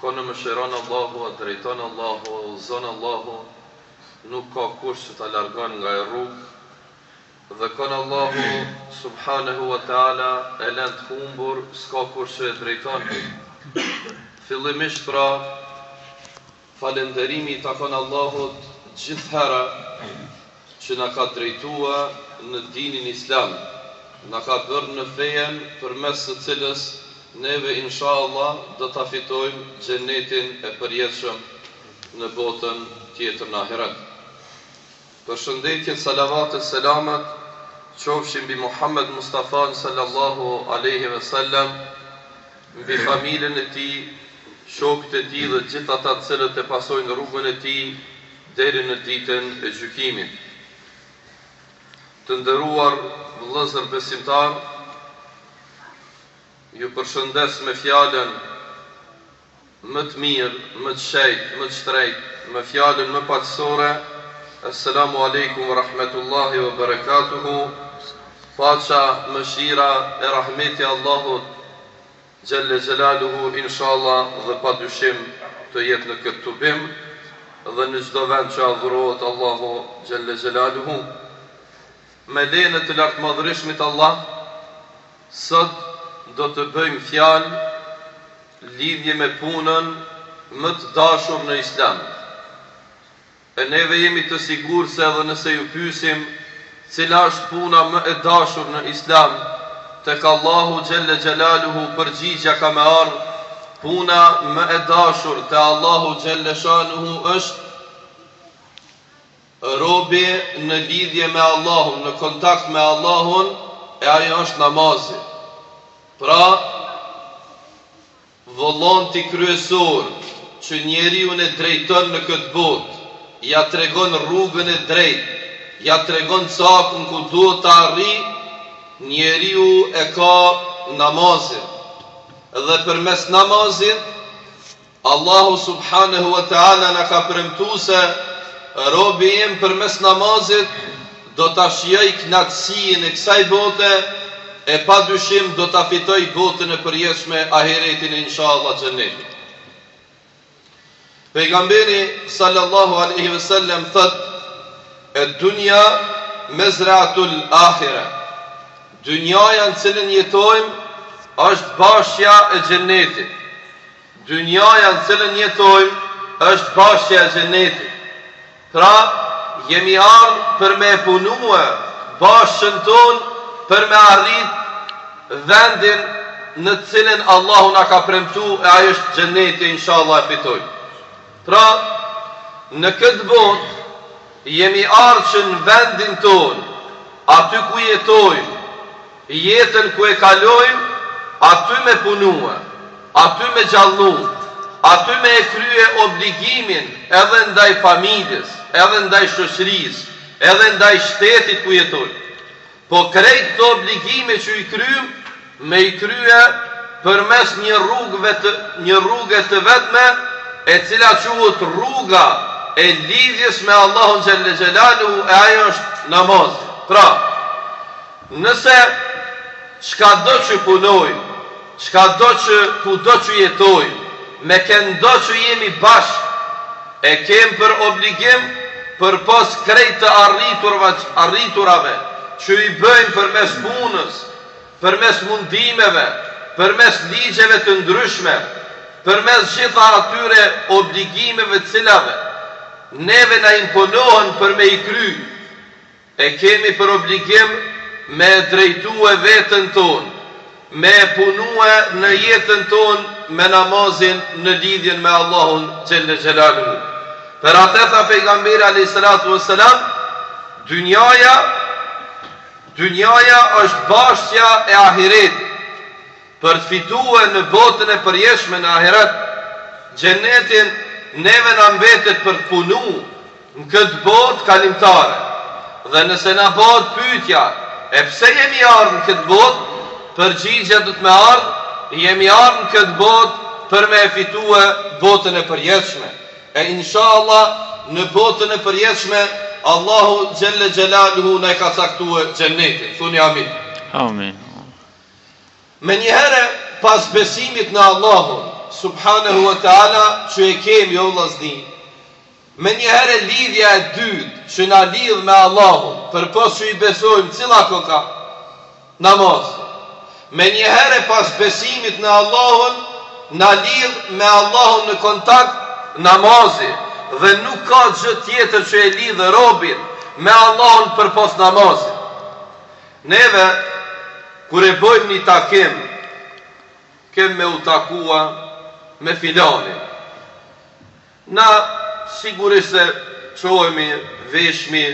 Kon e mëshiron Allahu e drejton Allahu e udhëzon Allahu nuk ka kush që ta largon nga ajo rrugë dhe kon Allahu subhanehu wa teala e len të humbur ska kush që e drejton fillimisht pra falenderimi i takon Allahut gjithë herë që na ka drejtua në dinin islam, na ka bërë në fejen përmes së cilës neve inshallah do ta fitojmë xhenetin e përjetshëm në botën tjetër në ahiret. Përshëndetjet salavatet selamet qofshin mbi Muhammed Mustafan sallallahu alejhi ve sellem, mbi familjen e tij, shokët e tij dhe gjithë ata të cilët e pasojnë rrugën e tij Deri në ditën e gjykimit. Të nderuar vëllezër besimtarë, ju përshëndes me fjalën më të mirë, më të shejtë, më të shtrejtë, me fjalën më paqësore, Esselamu alejkum ve rahmetullahi ve berekatuhu, paqja, mëshira e rahmeti i Allahut Xhelle Xhelaluhu Inshalla dhe pa dyshim të jetë në këtë tubim dhe në çdo vend që adhurohet Allahu Xhelle Xhelaluhu Me lejen e të Lartmadhërishmit Allah sot do të bëjmë fjalë lidhur me punën më të dashur në Islam E neve jemi të sigurt se edhe nëse ju pyesim cila është puna më e dashur në Islam, tek Allahu xhelle xhelaluhu përgjigja ka me ardh, Puna më e dashur te Allahu xhelle shanuhu është robi në lidhje me Allahun, në kontakt me Allahun, e ajo është namazi. Pra, Volani kryesor që njeriun e drejton në këtë botë, ia tregon rrugën e drejtë, ia tregon cakun ku duhet të arrijë, njeriu e ka namazin. Dhe përmes namazit, Allahu subhanehu ve teala na ka premtu se robi im përmes namazit, do ta shijojë kënaqësinë e kësaj bote e pa dyshim do ta fitojë botën e përjetshme ahiretin e inshallah xhenetin. Pejgamberi sallallahu alejhi ve sellem thot e dunja mezratul ahire dynjaja në të cilën jetojmë është bahçja e xhenetit Dynjaja n'cilën jetojmë është bashçja e xhenetit. Pra, jemi ardh për me e punue bashçen tonë për me arrit vendin në të cilin Allahu na ka premtu e ai është xheneti e inshallah e fitojmë. Pra, në këtë botë jemi ardh që në vendin tonë, aty ku jetojmë, Jetën ku e kalojmë aty me punue, aty me gjallu, aty me e krye obligimin edhe ndaj familjes, edhe ndaj shoqërisë, edhe ndaj shtetit ku jetojmë. Po krejt këto obligime që i kryjmë, me i krye përmes një rrugë të, një rruge të vetme, e cila quhet rruga e lidhjes me Allahun xhelle xhelaluhu e ajo është namazi. Pra, Nëse çkado që punojmë, çkado që kudo që jetojmë, me kendo që jemi bashkë, e kem për obligim, përpos krejt të arriturave që i bëjmë përmes punës, përmes mundimeve, përmes ligjeve të ndryshme, përmes gjitha atyre obligimeve të cilave neve na imponohen për me i kry, E kemi për obligim me e drejtue veten tonë, me e punue në jetën tonë me namazin në lidhjen me Allahun xhelle xhelaluhu. Për atë tha Pejgamberi alejhi selatu ue selam, Dynjaja, dynjaja është bashçja e ahiretit. Për të fitue në botën e përjetshme në ahiret, xhenetin, neve na mbetet për të punu, Në këtë botë kalimtare. Dhe nëse na bohet pytja, e pse jemi ardh në këtë botë, përgjigja do t'me ardh, jemi ardh në këtë botë për me e fitue botën e përjetshme. E inshallah në botën e përjetshme Allahu xhelle xhelaluhu na e ka caktue xhennetin. Thuni amin. Amin. Menjëherë pas besimit në Allahun subhanehu ve teala që e kemi o vllazni, Menjëherë lidhja e dytë që na lidh me Allahun, përpos që i besojmë cila koka? Namazi. Menjëherë pas besimit në Allahun na lidh me Allahun në kontakt namazi dhe nuk ka gjë tjetër që e lidh robin me Allahun përpos namazit. Neve kur e bëjmë një takim kem me u takua me filanin. Na sigurisht se çohemi, veshmi,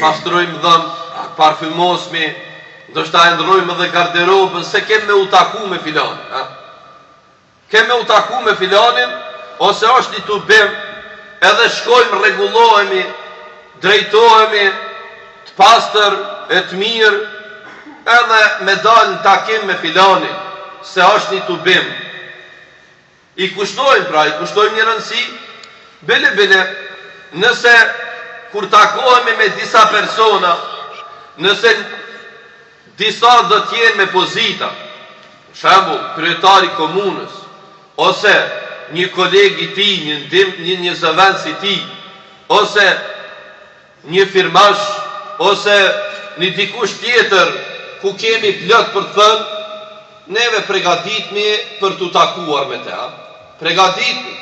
pastrojmë dhom, parfymosmi, ndoshta e ndrrojmë edhe garderobën se kem me u taku me filanin, a? Kem me u taku me filanin ose asht ni tubim, edhe shkojmë rregullohemi, drejtohemi, të pastër e të mirë edhe me dalë në takim me filanin se asht ni tubim. I kushtojmë, pra i kushtojmë një rëndësi, bile bile, nëse kur takohemi me disa persona, nëse disa do të jenë me pozita, për shembull, kryetari i komunës ose një koleg i tij, një ndim, një një zëvendës i tij, ose një firmash ose një dikush tjetër ku kemi plot për të thënë, neve pregaditmi për t'u takuar me te, a? Pregaditmi.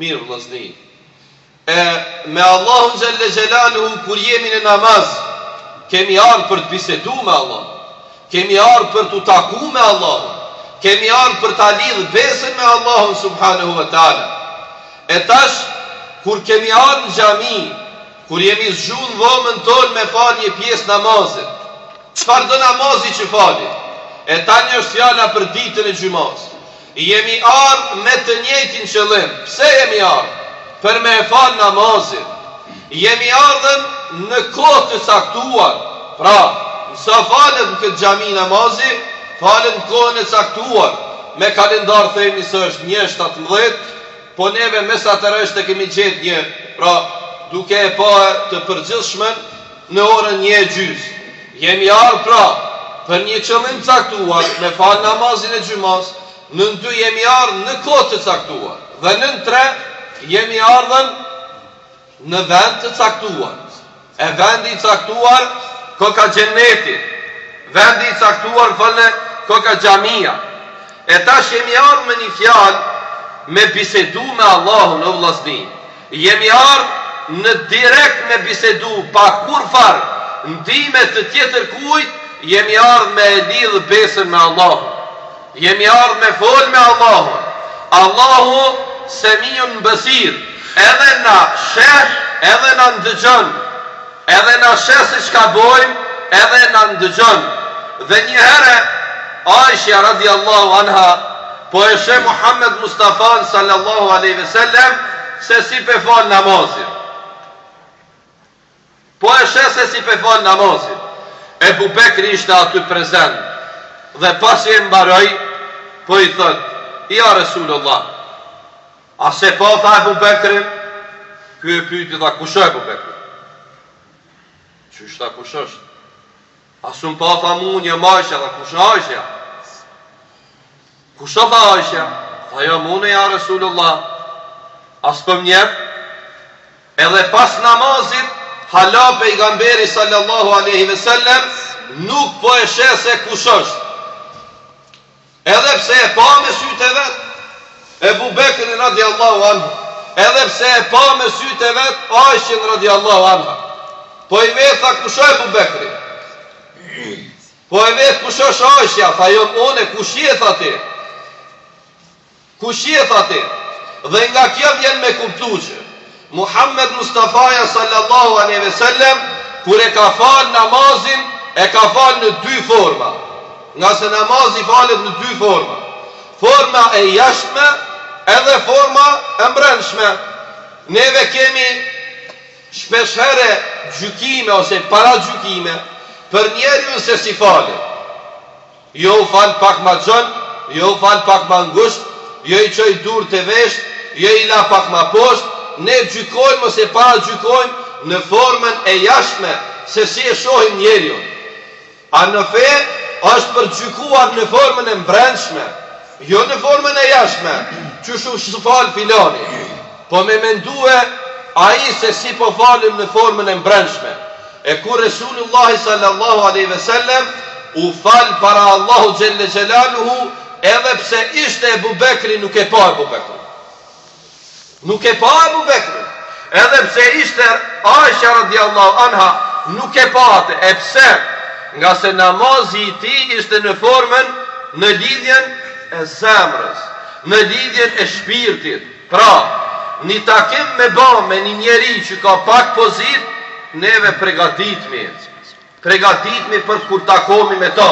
Mirë vllazni. E me Allahun Xhelle Xhelaluhu kur jemi në namaz, kemi ardhë për të bisedu me Allah. Kemi ardhë për t'u taku me Allahun, kemi ardhë për ta lidhë besën me Allahun subhanehu ve teala. E tash kur kemi ardhë në xhami, kur jemi çu në dhomën tonë me falë një pjesë namazit, çfarëdo namazi që falim, e tani është fjala për ditën e xhumasë, Jemi ardhë me të njëjtin qëllim. Pse jemi ardhë? Për me e falë namazin. Jemi ardhun në kohë të caktuar. Pra, në sa falet në këtë xhami namazi, falet në kohën e caktuar. Me kalendar themi se është një e shtatëmbëdhjetë, po neve mesatërisht e kemi gjetë një, pra, duke e parë të përgjithshmen, Në orën një e gjys jemi ardhë pra për një qëllim të caktuar me falë namazin e xhumasë, nën dy jemi ardhë në kohë të caktuar dhe nën tre jemi ardhun në vend të caktuar. E vendi i caktuar koka xhenneti, vendi i caktuar falmni koka xhamia. E tash jemi ardhë me një fjalë me bisedu me Allahun o vllazni. Jemi ardhë në direkt me bisedu pa kurrfarë ndihme të tjetër kujt, jemi ardhë me e lidhë besën me Allahun. Jemi ardhë me folë me Allahun. Allahu Semiun Basir edhe na sheh edhe na ndëgjon. Edhe na sheh se çka bojmë edhe na ndëgjon. Dhe një herë Aishja radijallahu anha po e sheh Muhammed Mustafan sallallahu alejhi ve sellem se si p'e fal namazin. Po e sheh se si p'e fal namazin. Ebu Bekri ishte aty prezent dhe pasi e mbaroi po i thotë, Ja Resulullah, A s'e pa tha Ebu Bekrin? Ky e pyeti tha, kush është Ebu Bekri? Qysh tha, kush është? A s'um pa tha mu, jom Ajshe, tha, kush është ajshëja? Kush është ajshëja? Tha, jo, mu ne ja Resulullah. A s'po m'njeh? Edhe pas namazit, hala pejgamberi sallallahu aleyhi ve sellem, nuk po e sheh se kush është. Edhe pse e pa me sytë e vet Ebu Bekrin radijallahu anhu, edhe pse e pa me sytë e vet Ajshen radijallahu anha, po i vet tha kush o Ebu Bekri? Po e vet kush është Ajsha? Tha jo unë, kush je tha ti? Kush je tha ti? Dhe nga kjo vjen me kuptu që Muhammed Mustafaja sallallahu alejhi ve sellem kur e ka fal namazin e ka fal në dy forma. Nga se namazi falet në dy forma. Forma e jashtme edhe forma e mbrendshme. Neve kemi shpeshherë gjykime ose paragjykime për njerin se si falet. Jo u fal pak ma gjon, jo u fal pak ma ngusht, jo i çoi durt te veshtë, jo i la pak ma posht, ne gjykojmë ose paragjykojmë në formën e jashtme se si e shohim njeriun. A në fe është për gjykuar në formën e mbrendshme, Jo në formën e jashtme, qysh u fal filani, po me mendue ai se si po falem në formën e mbrendshme. E kur Resulullahi sallallahu alejhi ve sellem u fal para Allahu xhelle xhelaluhu edhe pse ishte Ebu Bekri nuk e pa Ebu Bekrin. Nuk e pa Abu Bekrin, edhe pse ishte Aisha radijallahu anha, nuk e pa atë, e pse? Nga se namazi i tij ishte në formën në lidhjen e zemrës, në lidhjen e shpirtit. Pra, një takim me ba me një njeri që ka pak pozit, neve pregatitmi. Pregaditmi për kur takomi me to,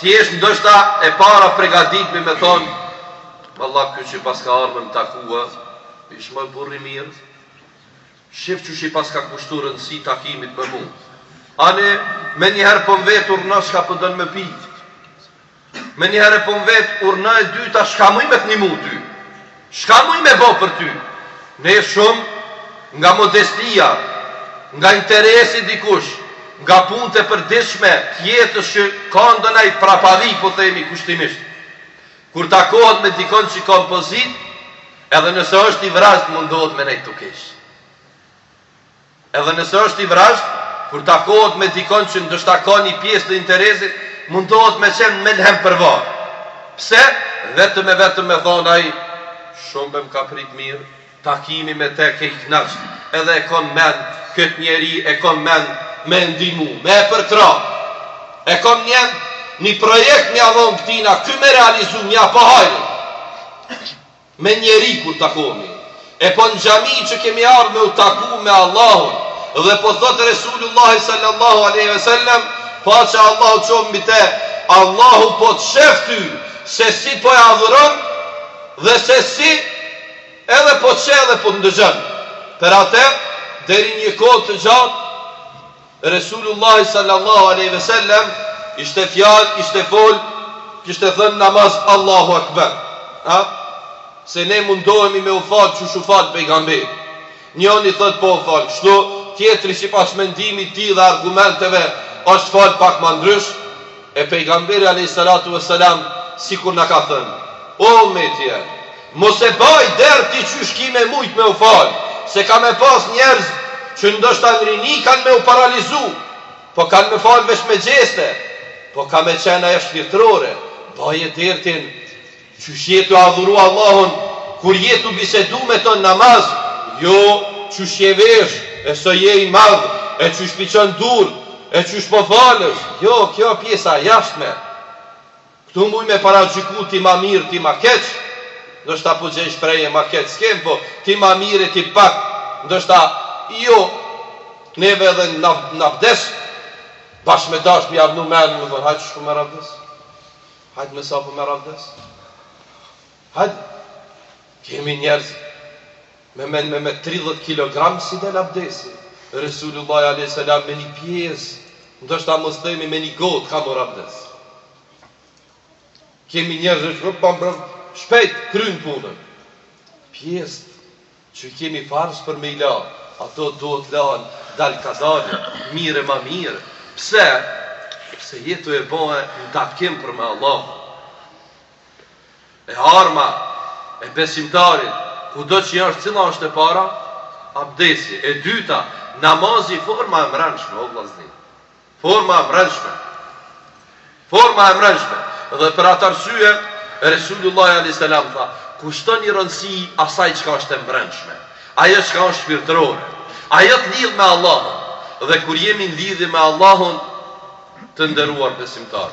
thjesht ndoshta e para pregaditmi me thonë, valla ky që paska ardhë me m'taku a, ish mo burrë i mirë, shif qysh i paska kushtu rëndësi takimit me mu, ani menjëherë po m'vet urdhno çka po don me pi, Menjëhere po më vet urdhno e dyta shka muj me të nimu ty. Shka muj me bo për ty. Ne shumë nga modestia, nga interesi dikush, nga punët e përditshme të jetës që ka ndonaj prapavijë po themi kushtimisht. Kur takohet me dikon që ka në pozit, edhe nëse është i vrazhd mundohet me nejtë tu kesh. Edhe nëse është i vrazhdë, kur takohet me dikon që ndoshta ka një pjesë të interesit, mundohet me qenë melhem për varrë. Pse? Vetëm e vetëm me thonë ai, Shumë be më ka pritë mirë, takimi me te ke i knaqshëm, edhe e kon mend, këtë njeri e kon mend me e ndihmu, me e përkrah. E kon mend një projekt mja dhonë këtina, ky me realizu, mja pohajnë. me njeri kur takohemi e po n'xhami që kemi ardhë me u taku me Allahun dhe po thotë Resulullahi sallallahu aleyhi ve sellem pasi Allahu o mbi te Allahu po të shef ty se si po e adhuron dhe se si edhe po të shef dhe po të ndëgjën per ate deri një kohë të gjatë Resulullahi sallallahu alejhi ve sellem kishte fjalë, kishte fol, kishte thënë namaz Allahu Akbar. A? Se ne mundohemi me u fal qysh u fal pejgamberi. Njoni thot po u fal kështu, tjetri sipas mendimit të tij dhe argumenteve asht fal pak ma ndrysh. E pejgamberi alayhi salatu vesselam sikur na ka thënë: O ummeti Mos e baj dert ti qysh ki me mujt me u fal se ka me pas njerz që ndoshta në rini kan me u paralizu po kan me fal veq me gjeste po ka me qen ajo shpirtrore baje dertin qysh je tu adhuru Allahun kur je tu bisedu me to në namaz jo qysh je vesh e sa je i madh e qysh po i çon durt e qysh po falësh jo kjo pjesa e jashtme. Këtu muj me paragjyku ti ma mirë ti ma keq ndoshta po gjej shprehje ma keq s'kem po ti ma mirë e ti pak ndoshta jo neve edhe na n'avdes bash me dash me avnu me me thon hajt shko merr avdes hajt me sa po merr avdes hajt kemi njerëz Me me me me tridhjetë kilogram s'i del abdesi Resulullah alejhi selam me një pjesë ndoshta mos themi me një gotë ka morr abdes kemi njerëz që rrok pa mbrëm shpejt kryen punën pjest që i kemi farz për me i la ato duhet lan dalkadal mirë e ma mirë pse se je tu e bo një takim për me Allah E arma e besimtarit, kudo që është, cila është e para? Abdesi. E dyta, namazi, forma e mrendshme, o vllazni. Forma e mbrendshme. Forma e mbrendshme. Dhe për atë arsye, Resulullah alayhis salam tha, kushtoni rëndësi asaj çka është e mrendshme, ajo çka është shpirtërore, ajo të lidh me Allahun. Dhe kur jemi në lidhje me Allahun, të nderuar besimtarë,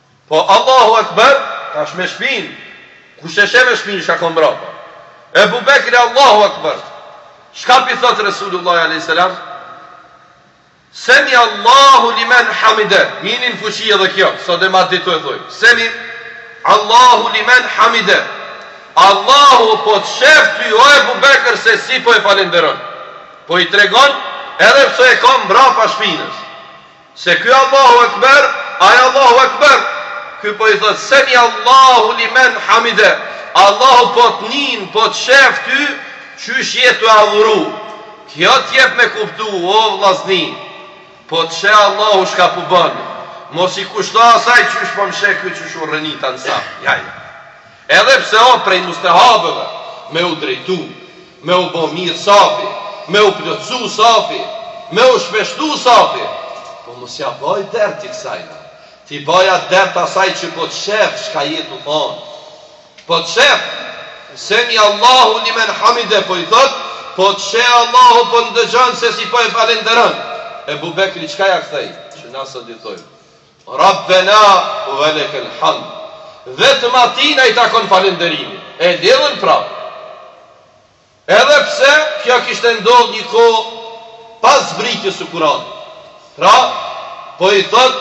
Po Allahu Ekber tash me shpinë kush e sheh me shpinë çka ka mbrapa Ebu Bekri Allahu Ekber çka pi thot Resulullahi alayhi salam Semi Allahu limen hamide i nin fuqi edhe kjo sado me ditu e thoj Semi Allahu limen hamide Allahu po të shef ty o Ebu Bekër se si po e falenderon po i tregon edhe pse e ka mbrapa shpinës Se ky Allahu Ekber, ai Allahu Ekber, ky po i thotë Semi Allahu limen hamide, Allahu po të nin, po të shef ty qysh je tu e adhuru. Kjo të jep me kuptu, o vllazni, po të sheh Allahu çka po bon, mos i kushto asaj qysh po më sheh ky qysh u rrënita në saf. Jo, jo. Edhe pse o prej mustehabëve me u drejtu, me u bo mirë safi, me u plotësu safi, me u shpeshtu safi, po mos ja baj dert ti kësaj, ti baja dert asaj që po të shef çka je tu thanë, po të shef, semi Allahu limen hamide po i thotë, po të sheh Allahu po t'ndëgjon se si po e falenderon, Ebu Bekri çka ja kthej, që na sot i thojmë, Rabbena wa lekal hamd Vetëm Atij na i takon falënderimi. E lidhën prapë. Edhe pse kjo kishte ndodh një kohë pas zbritjes së Kuranit. Pra, po i thotë,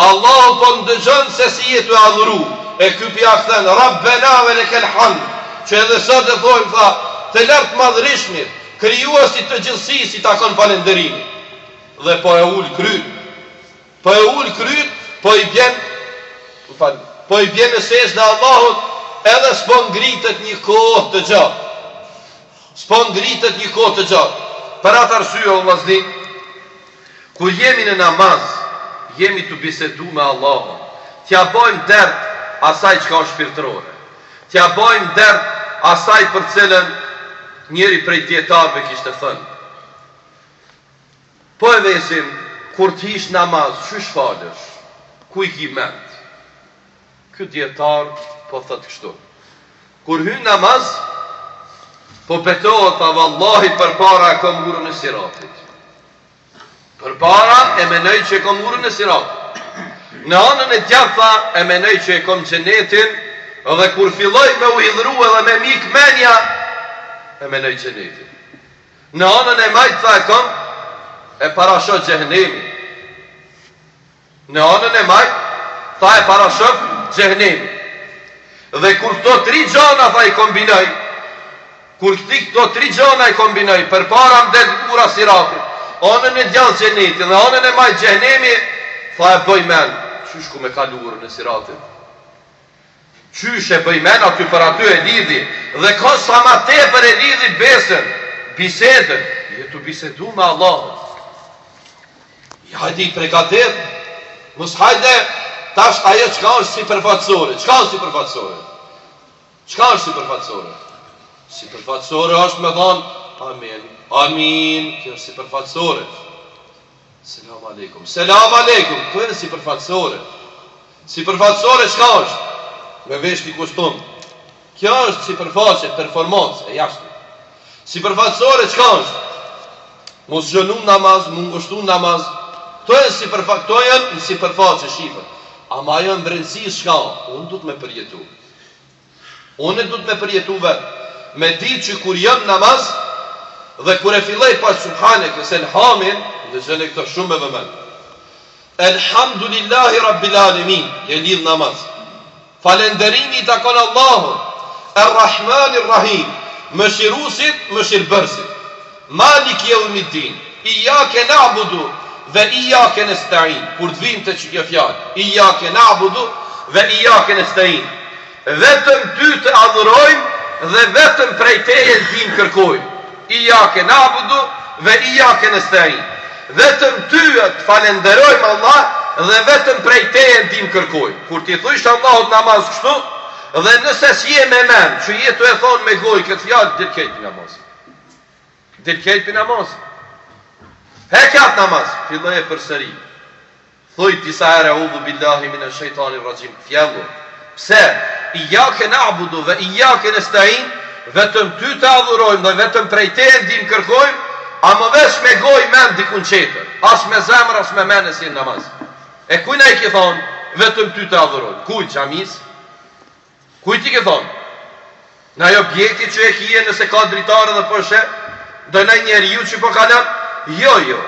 Allahu po t'ndëgjon se si je tu e adhuru. E ky po ia kthen, Rabbena wa lekal hamd Që edhe sot e thojmë, tha, Të Lartmadhërishmit, Krijuesit të gjithësisë i takon falënderimi. Dhe po e ul kryt. Po e ul kryt, po i bjen, po i bjen në sexhde Allahut, edhe s'po ngritet një kohë të gjatë. S'po ngritet një kohë të gjatë. Për atë arsye o vllazni, kur jemi në namaz, jemi tu bisedu me Allahun, t'ja bëjmë dert asaj çka o shpirtërore. T'ja bëjmë dert asaj për cilën njëri prej dietarëve kishte thonë. Po e vesim kur të hish namaz qysh falesh ku i ki mendt ky dijetar po thot kështu kur hyn namaz po betohet tha vallahi përpara e kom urën e siratit përpara e menoj që e kom urën e siratit në anën e djathtë tha e menoj që e kom xhenetin dhe kur filloj me u hidhru edhe me m'ik menja e menoj xhenetin Në anën e majtë tha e kam e parashoh xhehenemin. Në anën e majtë tha e parashoh xhehenemin. Dhe kur këto tri gjana tha i kombinoj, kur ti këto tri gjana i kombinoj, përpara më del ura siratit, anën e djathtë xheneti dhe anën e majtë xhehenemi, tha e bëj men, qysh ku me kalu në siratin, Qysh e bëj men aty për aty e lidhi dhe kah sa ma tepër e lidhi besën, bisedën, je tu bisedu me Allahun. Ja hajde i përgatit, mos hajde tash ajo çka është sipërfaqësore, çka është sipërfaqësore? Çka është sipërfaqësore? Sipërfaqësore është me thonë, amin, amin, kjo është sipërfaqësore. Selam alejkum Selam alejkum Këto janë sipërfaqësore Sipërfaqësore çka është Me vesh një kostum Kjo është sipërfaqe performancë e jashtme Sipërfaqësore çka është Me u zgjonu namaz Me u ngushtu namaz Këto janë sipërfa, këto janë në sipërfaqe shihet. Ama ajo në brendësi çka unë du me përjetu. Unë du me përjetu vetë, me ditë që kur jam namaz, dhe kur e filloj pas subhanekes elhamin, dhe gjëne këto shumë me vëmend. Elhamdulillahi Rabbil Alemin, e lidhë namaz. Falenderimi i takon Allahut, Errahman Errahim, mëshirusit, mëshirëbërsit. Maliki jeumiddin, Ijake na'budu ve Ijake nesta'in, kur të vimë te kjo fjalë, Ijake na'budu ve Ijake nesta'in, vetëm Ty të adhurojmë dhe vetëm prej Teje ndihmë kërkojmë, Ijake na'budu ve Ijake nesta'in, vetëm Ty të falenderojmë Allah dhe vetëm prej Teje ndihmë kërkojmë. Kur t'i thojsh Allahut namaz kështu, dhe nëse s'je me mend që je tu e thonë me gojë këtë fjalë, del kejt prej namazit. Del kejt pi namaz. Heke atë namaz, filloje përsëri. Thuj disa herë eudhu billahi minesh-shejtani rraxhim, fillo. Pse, ijake na'budu ve ijake nesta'in, vetëm ty të adhurojmë dhe vetëm prej teje ndihmë kërkojmë, ama veç me gojë, me men dikun tjetër, as me zemër, as me men s'je në namaz. E kujt na i ki thonë, vetëm ty të adhurojmë, kuj, xhamisë, Kujt i ke thonë? Naj objekti që e kije nëse ka dritare dhe po e sheh ndonji njeriu që po kalon? Jo, jo.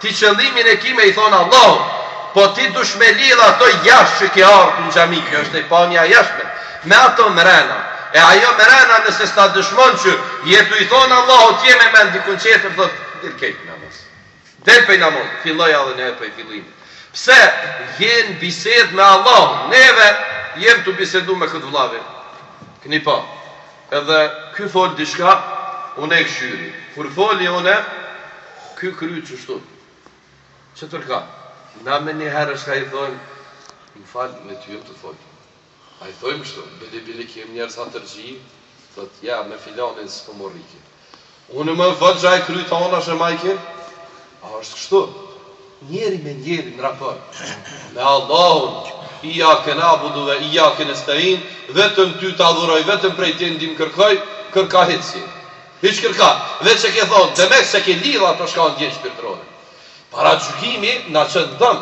Ti qëllimin e ki me i thonë Allahut. Po ti dush me lidh ato jashtë që ke ardhur në xhami, kjo është e pamja e jashtme, me ato mrena. E ajo mrena nëse s'ta dëshmon që je tu i thonë Allahut je me mend dikun tjetër dil kejt namaz. Del prej namazit, filloja edhe neve prej fillimit. Pse je n'bisedë me Allahun, neve jem tu bisedu me këtë vllavi. Keni pa, edhe ky fol diçka, une e kshyri. Kur foli une, ky kry qështu. Që çërka, na menjëherë çka i thojmë, më fal, me ty jem tu folë. A i thojm kështu, bile bile kem njerz hatërgji, thot ja me filanin s'po m'u rrike. Unë me fol ai kryt anash e majke? A është kështu? Njeri me njerin n'raport, me Allahun, Iyake na'budu ve iyake nesta'in, vetëm ty të adhuroj, vetëm prej teje ndihmë kërkoj, kërka hiç si. Hiç kërka, veç e ke thonë, demek s'e ke lidh atë ndjenjë shpirtërore. Paragjykimi na qëndron.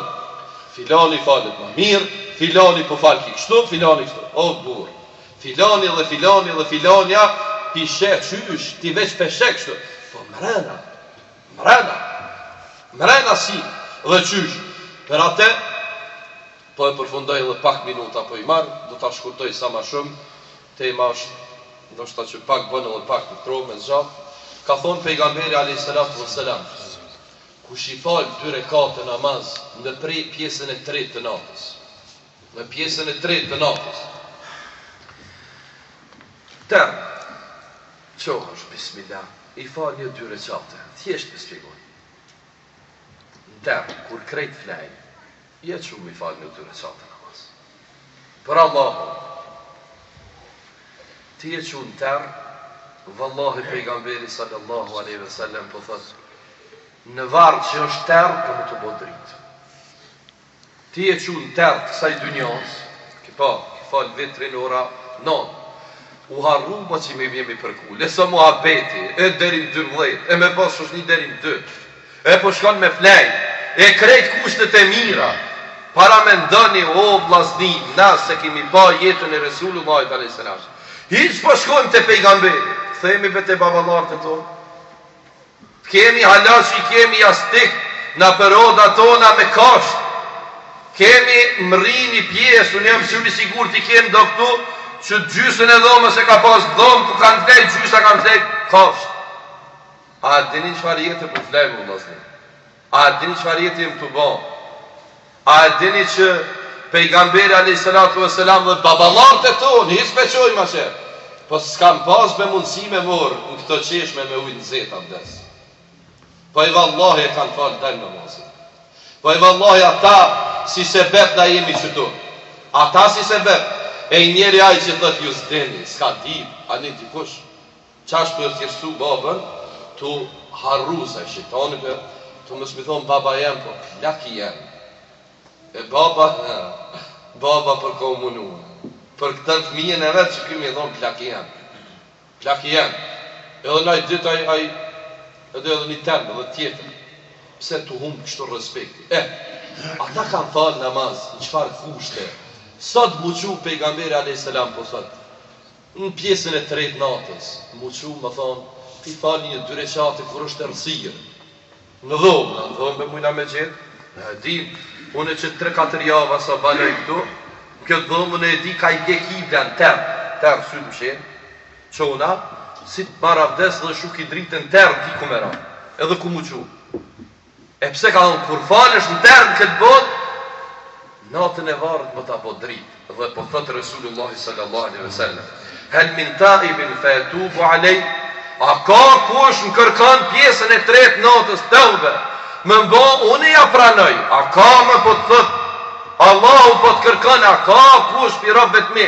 Filani falet më mirë, filani po falki kështu, filani kështu. O burr. Filani dhe filani dhe filanja ti sheh qysh, ti veç p'e sheh kështu. Po mrena. Mrena. Mrena si dhe qysh. Për atë po e përfundoj edhe pak minuta po i marr, do ta shkurtoj sa më shumë. Tema është ndoshta që pak bën edhe pak të provoj me zgjat. Ka thonë pejgamberi alejhi selatu ves selam, kush i fal dy rekate namaz në pre pjesën e tretë të natës, në pjesën e tretë të natës. Terr çohesh bismillah, i fal një dy rekate, thjesht të shpjegoj. Terr kur krejt flajnë, Je çu m'i falë një dy rekate namaz. Për Allahun, ti je çu në terr, vallahi pejgamberi sallallahu alejhi ve sellem po thotë, në varr që është terr ka me t'u bë dritë. Ti je çu në terr t'kësaj dynjas, ke pa, ke fal vitrin ora nonë. U harru be që mi vjen me përkul, sa muhabeti, e deri n'12, e më pas është një deri n'2. E po shkon me flejt e krejt kushtet e mira paramendoni o vllazni na s'e kemi pa jetën e Resulullahit alejhi selam hiq po shkojmë te pejgamberi kthehemi be te baballarët tonë kemi hala që i kemi jastëk nëpër oda tona me kasht kemi mrrini pjesë unë jam shumë i sigurt i kemi do këtu që gjysën e dhomës e ka pas dhomë ku kanë flejt gjysa kanë flejt kafshë A e dini çfarë jete po flejmë o vëllazni? A e dini çfarë jete jemi tu ba? A e dini që pejgamberi alayhi salatu vesselam dhe baballarët tonë, hiç s'pe çoj ma shumë, po s'kanë pas be mundësi me morë në këto çeshme me ujë t'nxehtë abdes. Po i vallahi e kanë falë dalë namazin. Po i vallahi ata si sebep na jemi qëtu. Ata si sebep. E njeri ai që thotë ju s'dini, s'ka ditë, ani dikush. Çka asht po e përçmu babën tu harru se shejtani po tu mos mi thon baba jem po plak jem e baba he baba po ka u munu për këtë fëmijën e vet që ky mi thon plak jem plak jem edhe naj dit aj edhe edhe një temë edhe tjetër pse tu humb kështu respekti e ata kan fal namaz në çfar kushte sot m'u çu pejgamberi alejhi selam po sot Në pjesën e tretë natës, m'u çu me thonë, t'i fali një dy rekate kur është errësirë. Në dhomë, na në dhomë mujna me gjetë? Na e dimë. Unë që tre katër java sa banoj këtu, në këtë dhomë unë e di ka i bje kibla në terr, terr sytë mshelë, çona, si të marr abdes dhe shuki dritën terr di ku me ra, edhe ku m'u çu. E pse ka thonë kur falësh në terr në këtë botë, natën e varrit mo ta bo dritë dhe po thot Resulullah sallallahu alaihi wasallam, "Hal min ta'ibin fa yatubu alay?" A ka kush më kërkon pjesën e tretë natës teube me bo, unë ja pranoj. A ka më po thot Allahu po të kërkon, a ka kush pi robve t'mi?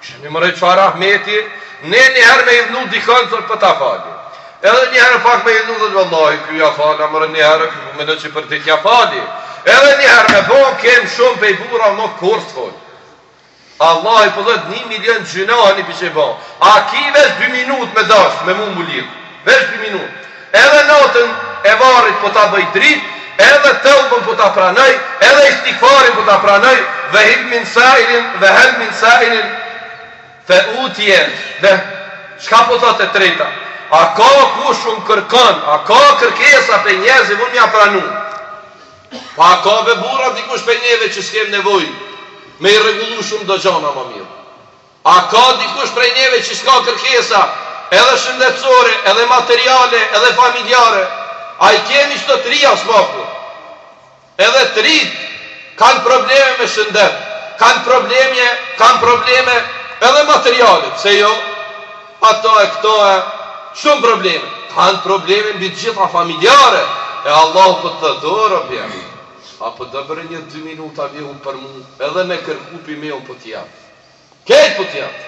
Shihni more çfarë rahmeti, ne një herë me idhnu dikon thotë po ta fali. Edhe një herë pak me idhnu thotë vallahi unë ja fala more një herë ky po mendon se për ditë ja fali. Edhe një herë me bën kem shumë be burra mo kurrë s'të fol. Allahi po t'thot një milion gjynahe ti që i bon. A ki veç dy minut me dasht me mu mu lidh. Veç dy minut. Edhe natën e varrit po ta bëj dritë, edhe teuben po ta pranoj, edhe istigfarin po ta pranoj, dhe hil min sailin dhe hel min sailin fe utije leh. Çka po thotë e treta? A ka kush um kërkon, a ka kërkesa prej njerëziv unë me ja pranu? Po a ka be burra dikush prej neve që s'kem nevojë me i rregullu shumë do gjana më mirë? A ka dikush prej neve që s'ka kërkesa, edhe shëndetësore, edhe materiale, edhe familjare? A i kemi edhe të ri as plaku? Edhe të rit kanë probleme me shëndet, kanë problemje, kanë probleme edhe materiale, pse jo? Ato e këto e, shumë probleme. Kanë probleme mbi të gjitha familjare. E Allahu po të thotë, o rob jem, a po do bre një dy minuta me u çu për mu, edhe me kërku pi meje po të jap. Krejt po të jap.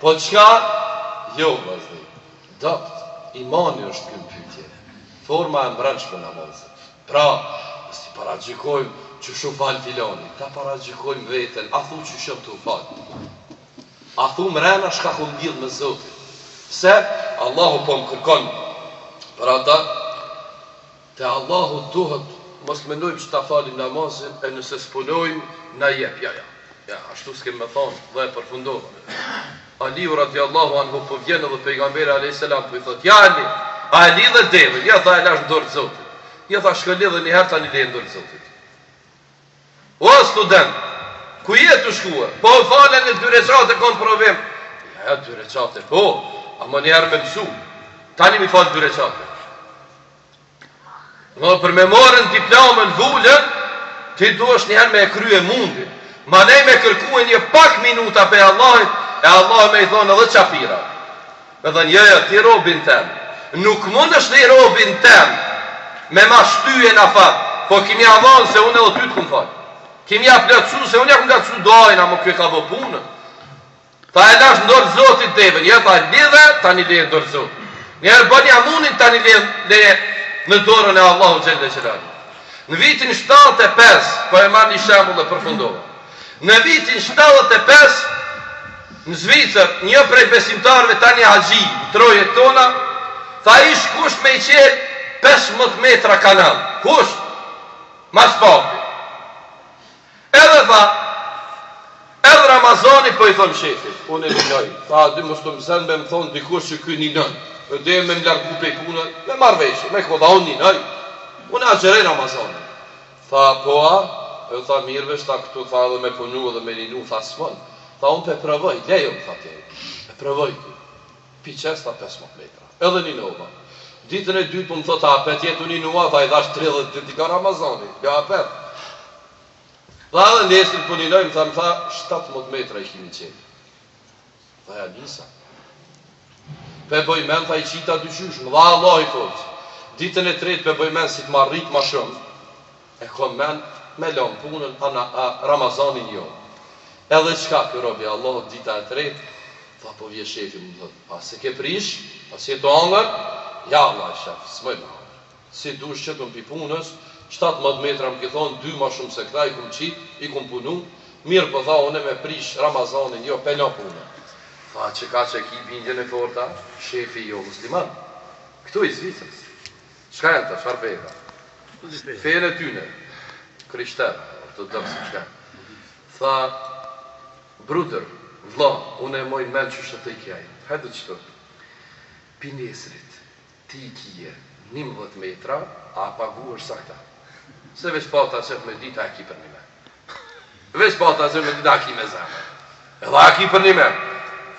Po çka? Jo vllazni. Dobët imani është këtu në pyetje. Forma e mbrendshme namazit. Pra, mos ti paragjykojmë qysh u fal filani. Ta paragjykojmë veten, a thu qysh jam tu fal. A thu mrena çka kom lidh me Zotin. Pse? Allahu po më kërkon për ata Te Allahu duhet mos mendojmë që ta falim namazin e nëse s'punojmë na jep ja ja ja ashtu s'kem me than dhe e përfundova me Aliu radiallahu anhu po vjen edhe pejgamberi alejhi selam po i thot ja Ali a e lidhe deven jo tha e lash në dorë të zotit jo tha shko lidhe një herë tani leje në dorë të zotit O student, ku je të shkue? Po o fali dy reqate kom provim. Ja, ja, dy reqate, po, ama njerë me mësu. Tani mi falë dy reqate. Për me marrën diplomën vulën, ti duhesh njerë me e krye mundin. Manej me kërku një pak minuta pej Allahit, e Allah me i dhonë edhe qafirave. Ka thënë, Jo, jo, ti robin tem. Nuk mundesh ti robin tem me ma shti në fak, po kim ja dhanë se unë edhe ty të kum falë. Kim ja plotsu se unë ja kum plotsu duanë, ama kjo ka bo punë. Tha e lash ndorë zotit deven, jo tha lidhe, tani leje ndorë zotit. Njerë bën ja munin tani leje në dorën e Allahu Xhelle Xhelaluhu. Në vitin 75, po e marr një shembull dhe përfundova. Në vitin shtatëdhjetë e pesë, në Zvicër, një prej besimtarëve tani haxhi në trojet tona, tha ish kusht me i çel pesëmbëdhjetë metra kanal? Kusht. Ma s paki. Edhe tha, edhe Ramazani po i thon shefit, unë e ninoj, tha du mos të m'zen me më thon dikush që ky ninon, edhe me më largu pej pune, me marrëveshje, po tha unë ninoj, unë agjëroj Ramazanin. Tha po a je tha mirë veç tha këtu tha edhe me punu edhe me ninu tha smon tha unë pe provoj lejo më tha ta e provoj ky pi qes tha pesëmbëdhjetë metra edhe ninova ditën e dytë po më thotë apet je tu ninu a tha i thash tridhjetë ditë i ka ramazani ja apet tha edhe nesër po ninoj më tha më tha shtatëmbëdhjetë metra i kemi çelë Dhe ja nisa. Pe bëj men tha i qita dy qysh, më dha Allahi forc. Ditën e tretë pe bëj men si të ma rrit ma shumë. E kom men me lon punën ama, Ramazanin jo. Edhe çka bo robi Allah dita e tretë, tha po vje shefi më thot. A se ke prish, a s'je tu hangër, jo vallahi shef, s'muj me hangër. Si dush qitëm pi punës, shtatëmbëdhjetë metra më ke thonë dy ma shumë se këta i kum qit, i kum punu, mirëpo tha unë me prish Ramazanin jo pe lo punën. Tha që kaq e ki bindjen e fortë, tha shefi jo musliman këtu i Zvicrës. Çka janë këta, çfarë feje kanë? Fejen e tyne, krishterë, ortodoks, çka janë. Tha Bruder, vlla, unë e boj në mend çka thotë ky ai. Hajde çtu. Pi nesrit. Ti i kije njëmbëdhjetë metra a a paguhesh sakt a se veç pata qef me dit a e ki përnime veç pata qef me dit a ki me zemër edhe a e ki përnime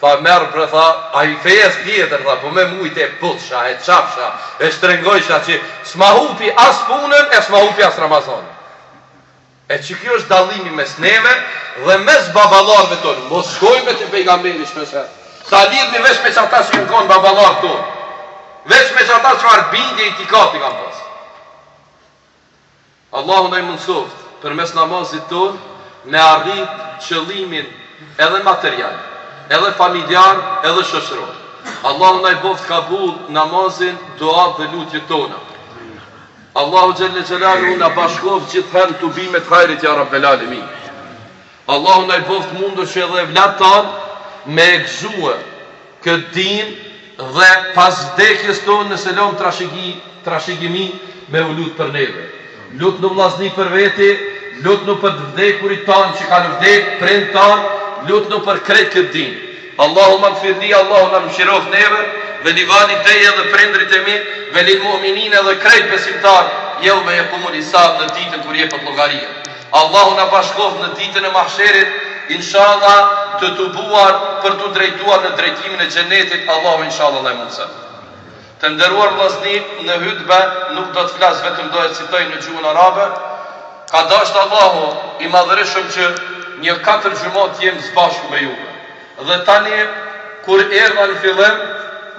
tha merë bre tha ai i fejes tjetër tha po me mujt e puthsha e qafsha e shtrengojsha qi s'ma hupi as punën e s'ma hupi as Ramazanin E që ky është dallimi mes neve dhe mes baballarëve tonë, mos shkojmë te pejgamberi shpesh herë, ta lidhmi veç me çata që kanë qenë baballarë tonë, veç me çata çfarë bindje itikati kanë pas. Allahu na i mundësoft përmes namazit tonë me arrit qëllimin edhe material, edhe familjar, edhe shoqëror. Allahu na i bëftë kabul namazin, duat dhe lutjet tona. Allahu xhelle xhelaluhu na bashkoftë gjithëherë në tubime të hajrit ja Rabbel Alemin Allahu na i boftë mundur që edhe evlat tanë me e gëzuar këtë dinë dhe pas vdekjes tonë nëse lomë trashëgi trashëgimi me u lutë për neve lutnu vllazni për veti lutnu për të vdekurit tanë që kanë vdekë prindë tanë lutnu për krejt këtë dinë Allahumagfir li Allahu na mëshiroft neve ve livalideje dhe prindërit e mi ve lil mu'minine dhe krejt besimtar jevme jekumul hisab në ditën kur jepet llogaria Allahu na bashkoft në ditën e mahsherit inshallah të tubuar për tu drejtuar në drejtimin e xhenetit Allahu inshallah na e mundson. Të nderuar vllazni, në hutbe nuk do të flas vetëm do e citoj në gjuhën arabe, ka dashtë Allahu i Madhërishëm që një katër xhuma të jem sbashku me juve. Dhe tani kur erdha në fillim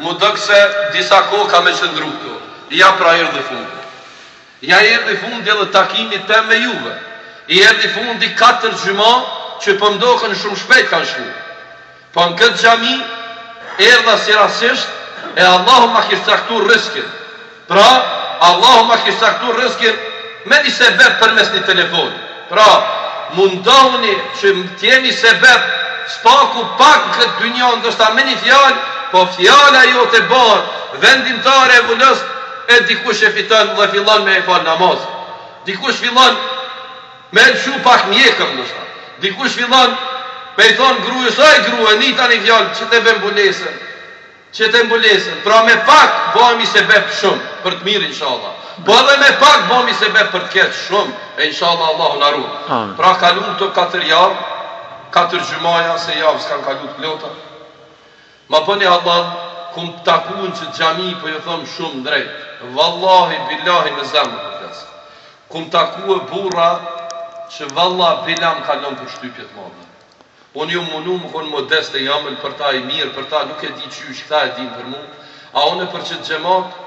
mu duk se disa kohë ka me qëndru këtu. Ja pra erdhi fundi. Ja i erdhi fundi edhe takimit tem me juve. I erdhi fundi katër xhuma që po m'doken shumë shpejt kanë shku. Po në këtë xhami erdha si rastësisht e Allahu ma kish caktu rrizkin. Pra, Allahu ma kish caktu rrizkin me një sebep përmes një telefoni. Pra, mundohuni që të jeni sebep s'paku pak në këtë dynja, ndoshta me një fjalë, po fjala jote bahet vendimtare e vulos e dikush e fiton dhe fillon me e fal namazin. Dikush fillon Me lshu pak mjekër ndoshta. Dikush fillon me i thon gruës oj grue ni tani fjalë që ta ven mbulesën që ta mbulesën pra me pak bahemi sebep shumë për të mirë inshallah po edhe me pak bahemi sebep për të keq shumë inshallah Allahu na rujt. pra kalun këto katër javë katër xhuma ja se javë s'kanë kalu të plota Ma bëni halal kum taku në qët xhami po ju thom shum drejt vallahi billahi me zemër po flas kum takue burra që vallah billah më ka lën përshtypje të madhe un jum munu me kon modest e i amël për ta i mir për ta nuk e di qysh kta e din për mu a une për qët xhemat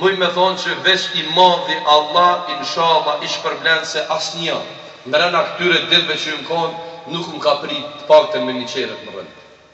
muj me thon që veq i madhi Allah inshallah i shpërblen se asnja mrena ktyre ditve që jum kon nuk më ka prit të pakten me ni çerep në rrënjë.